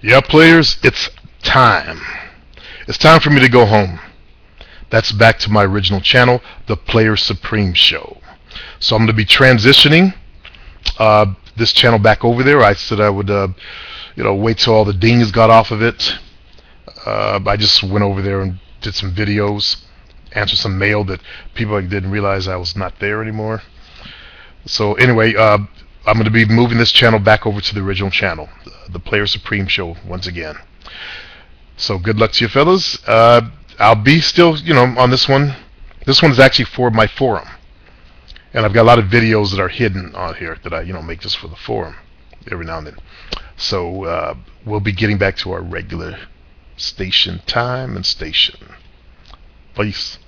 Yeah, players, it's time. It's time for me to go home. That's back to my original channel, The Player Supreme Show. So I'm going to be transitioning uh, this channel back over there. I said I would, uh, you know, wait till all the dings got off of it. Uh, I just went over there and did some videos, answered some mail that people didn't realize I was not there anymore. So anyway, uh, I'm going to be moving this channel back over to the original channel, the Player Supreme Show, once again. So good luck to you fellas. Uh, I'll be still, you know, on this one. This one is actually for my forum. And I've got a lot of videos that are hidden on here that I, you know, make just for the forum every now and then. So uh, we'll be getting back to our regular station time and station. Peace.